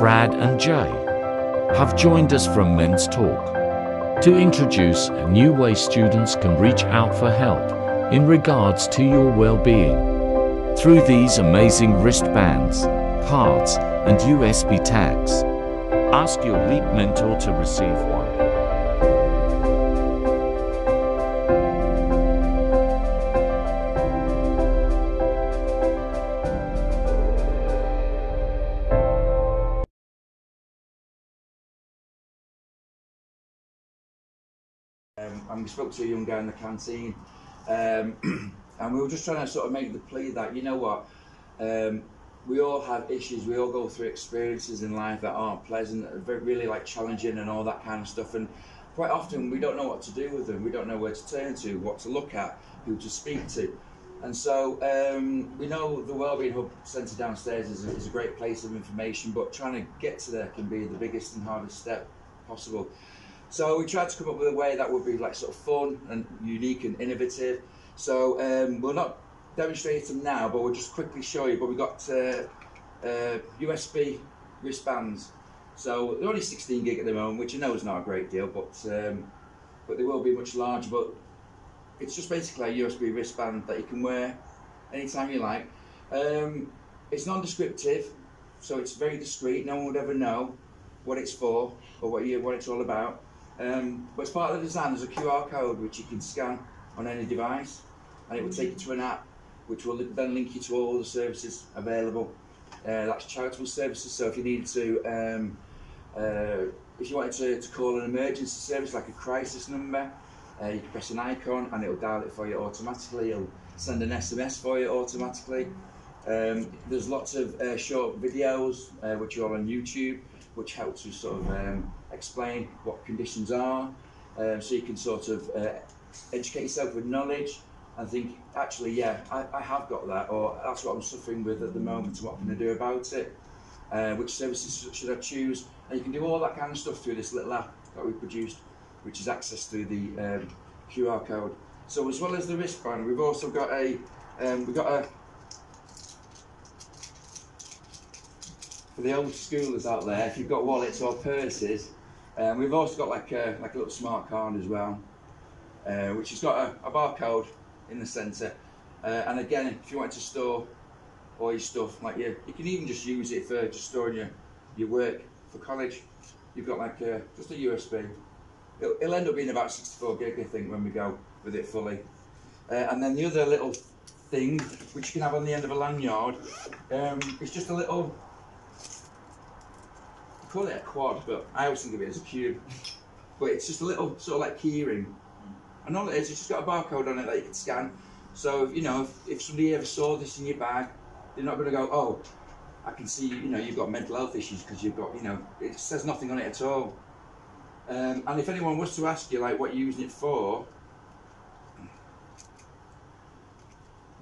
Brad, and Jay have joined us from Men's Talk to introduce a new way students can reach out for help in regards to your well-being through these amazing wristbands, cards, and USB tags. Ask your Leap mentor to receive one. Um, and we spoke to a young guy in the canteen, um, and we were just trying to sort of make the plea that you know what, um, we all have issues, we all go through experiences in life that aren't pleasant, really like challenging and all that kind of stuff, and quite often we don't know what to do with them, we don't know where to turn to, what to look at, who to speak to. And so um, we know the Wellbeing Hub Centre downstairs is a, is a great place of information, but trying to get to there can be the biggest and hardest step possible. So we tried to come up with a way that would be like sort of fun and unique and innovative. So um, we'll not demonstrate them now, but we'll just quickly show you. But we've got uh, uh, USB wristbands. So they're only 16 gig at the moment, which I know is not a great deal, but um, but they will be much larger. But it's just basically a USB wristband that you can wear anytime you like. Um, it's non-descriptive, so it's very discreet. No one would ever know what it's for or what you what it's all about. Um, but as part of the design, there's a QR code which you can scan on any device, and it will take you to an app, which will then link you to all the services available. Uh, that's charitable services. So if you needed to, um, uh, if you wanted to, to call an emergency service like a crisis number, uh, you can press an icon and it'll dial it for you automatically. It'll send an SMS for you automatically. Um, there's lots of uh, short videos uh, which are on YouTube, which helps you sort of um, explain what conditions are, um, so you can sort of uh, educate yourself with knowledge and think, actually, yeah, I, I have got that, or that's what I'm suffering with at the moment, and what can I do about it? Uh, which services should I choose? And you can do all that kind of stuff through this little app that we produced, which is accessed through the um, QR code. So as well as the wristband, we've also got a um, we've got a for the old schoolers out there. If you've got wallets or purses, um, we've also got like a like a little smart card as well, uh, which has got a, a barcode in the centre. Uh, and again, if you want to store all your stuff, like you, you can even just use it for just storing your your work for college. You've got like a, just a USB. It'll, it'll end up being about 64 gig, I think, when we go with it fully. Uh, and then the other little thing, which you can have on the end of a lanyard, um, is just a little. Call it a quad, but I always think of it as a cube. But it's just a little sort of like keyring. And all it is, it's just got a barcode on it that you can scan. So you know, if, if somebody ever saw this in your bag, they're not going to go, oh, I can see, you know, you've got mental health issues because you've got, you know, it says nothing on it at all. Um, and if anyone was to ask you, like, what you're using it for,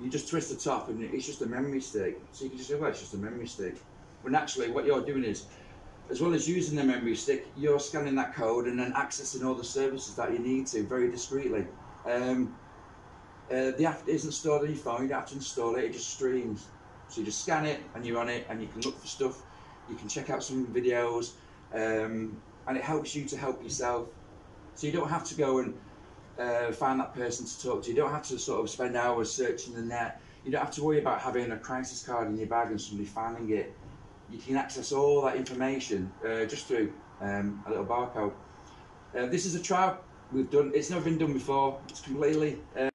you just twist the top and it's just a memory stick. So you can just say, well, it's just a memory stick. When actually, what you're doing is, as well as using the memory stick, you're scanning that code and then accessing all the services that you need to very discreetly. Um, uh, the app isn't stored on your phone, you don't have to install it, it just streams. So you just scan it and you're on it and you can look for stuff, you can check out some videos, um, and it helps you to help yourself. So you don't have to go and uh, find that person to talk to. You don't have to sort of spend hours searching the net. You don't have to worry about having a crisis card in your bag and somebody finding it. You can access all that information uh, just through um, a little barcode. Uh, this is a trial we've done. It's never been done before. It's completely. Uh,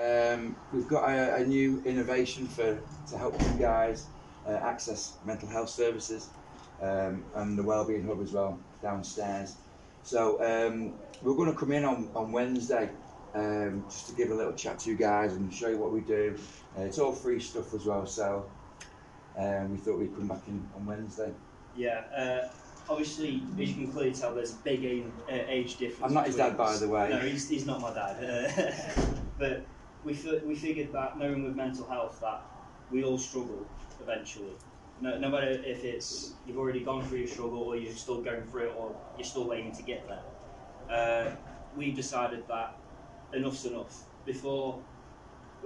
um, we've got a, a, new innovation for to help you guys uh, access mental health services um, and the wellbeing hub as well downstairs. So um, we're going to come in on, on Wednesday um, just to give a little chat to you guys and show you what we do. Uh, it's all free stuff as well, so um, we thought we'd come back in on Wednesday. Yeah, uh, obviously, as you can clearly tell, there's a big age, uh, age difference. I'm not his dad, between by the way. No, he's, he's not my dad. Uh, but we, fi- we figured that knowing with mental health that we all struggle eventually. No, no matter if it's you've already gone through your struggle or you're still going through it or you're still waiting to get there. Uh, we decided that enough's enough. Before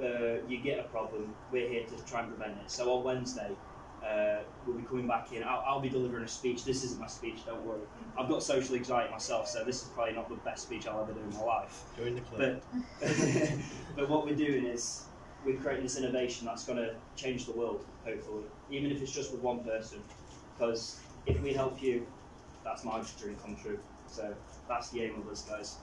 uh, you get a problem, we're here to try and prevent it. So on Wednesday, Uh, we'll be coming back in. I'll, I'll be delivering a speech. This isn't my speech, don't worry. I've got social anxiety myself, so this is probably not the best speech I'll ever do in my life. Join the club. But but what we're doing is we're creating this innovation that's going to change the world, hopefully, even if it's just with one person. Because if we help you, that's my dream come true. So that's the aim of us, guys.